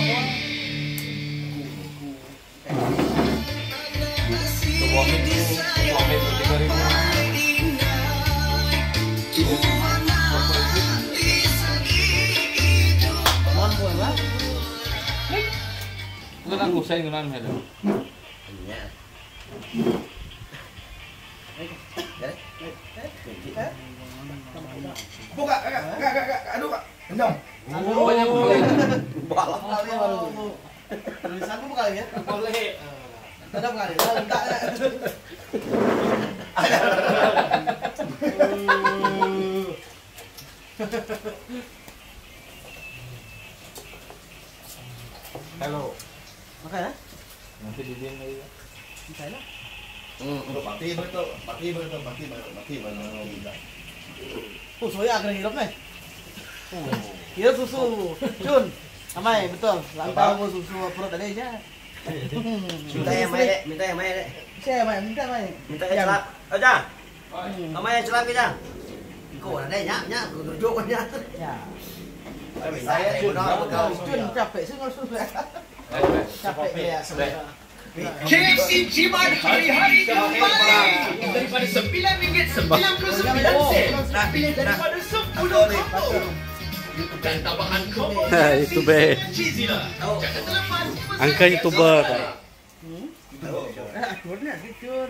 Dua minggu, dua minggu tiga ribu. Itu kan kusain kan ada. Iya. Buka, kakak, kakak, kakak, aduh kak, kenyang. Oh, banyak. balap kali baru tulisan kamu kali ya boleh ada nggak ada enggak ada hello. Makanya nanti didiam lagi ya makanya untuk pati itu pati itu pati pati pati Oh, soya agak hirap nih. Hirap susu, cun. Amai, betul. Lantai mau susu perut ada aja. Minta yang main dek, minta yang main dek. Saya main, minta main. Minta yang celap. Aja. Hmm. Kamu yang celap kita. Kau ada nyak nyak, kau tunjuk kan nyak. Ya. Saya Cun, capek sih ngurus susu. Capek ya. KFC Jimat hari-hari kembali daripada RM9.99 pilih daripada 10 combo dan tambahan combo Nah, dan tambahan komen. Ha. Angka oh. YouTuber tak? Hmm? Aku nak kecur.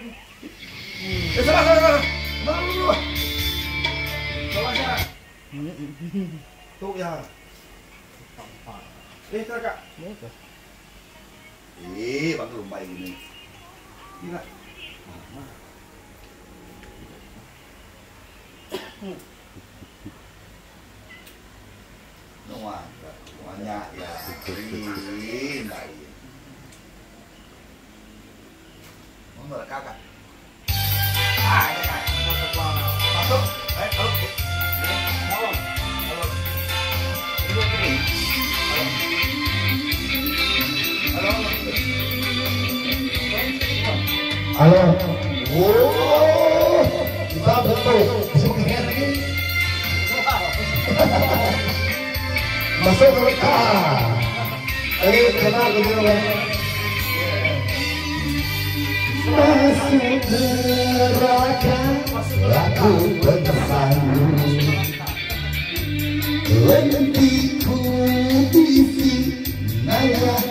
Eh, sabar, sabar, sabar. Baru Tok ya. Eh, tak Eh, bantu lumbai ini. Tidak. mở cao cả à, cái này, cái này, cái này, Hello. Hello. Hello. Masuk ke kita. Jadi kenal gitu kan. Masih neraka aku berpesan Lentiku di sini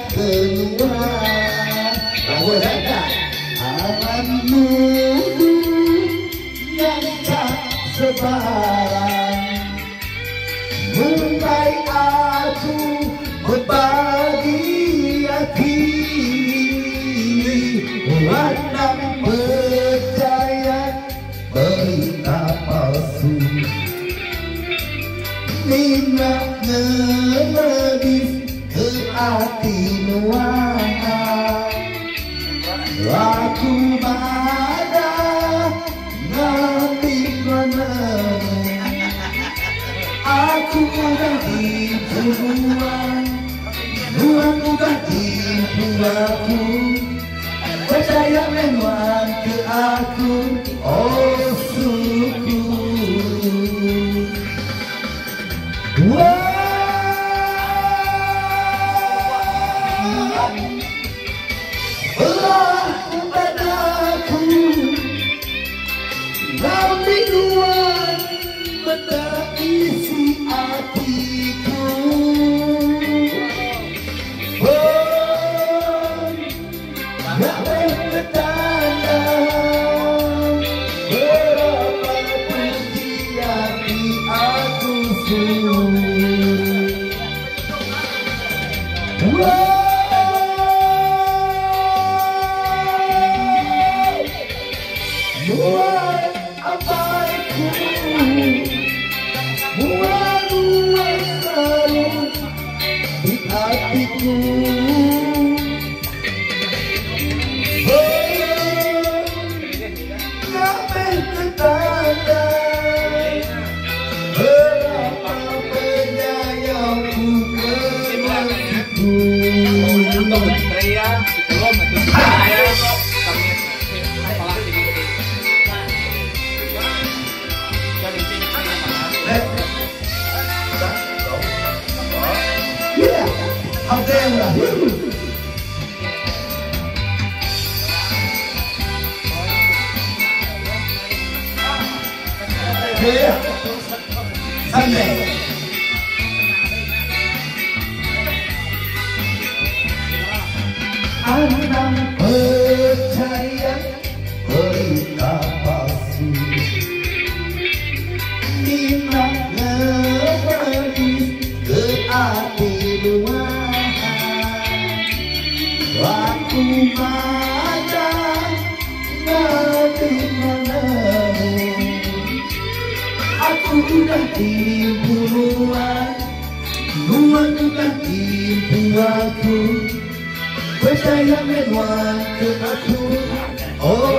mana Aku udah dibuang Buang udah dibuangku Percaya memang ke aku. Oh suku Why am I cool? 3대 아름다운 mata Aku udah tipu luar Luar udah tipu aku Percaya memang ke aku. Oh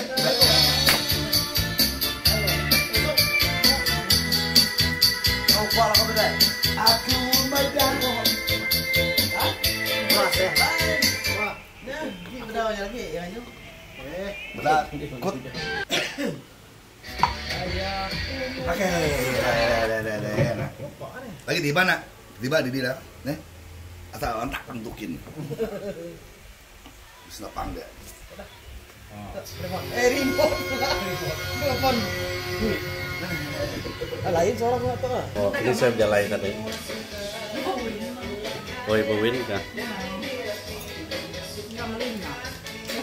Ikut. Oke, lagi di mana? Di mana di dia? Nih, asal tak tentukin. Bisa panggil. eh remote pula. Telepon. Lain tuh. ah. Oh, ini saya berjalan tadi. Oh, Ibu Win kah?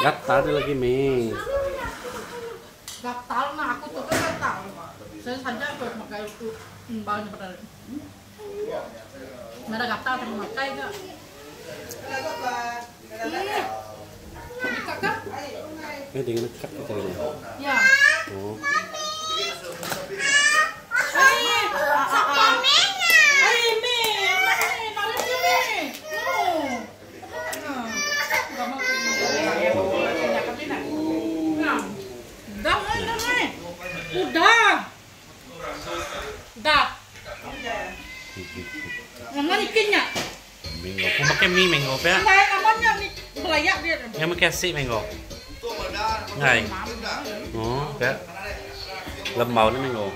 Gata ada lagi me. Gatal nah aku tuh gatal. Saya saja pakai itu imbang pada. Mereka gatal tapi pakai enggak. Iya. Kakak? Eh, dengan dekat kita ini. Ya. Oh. Куда? Куда? Да. Mama ni kinya. Mango. Kung bakit mi mango pa? Dahil naman niya ni balaya biya. Yan mo kasi mango. Ngay. Oo, pa. Lâm màu nó mango.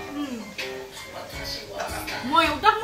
Mùi không đó.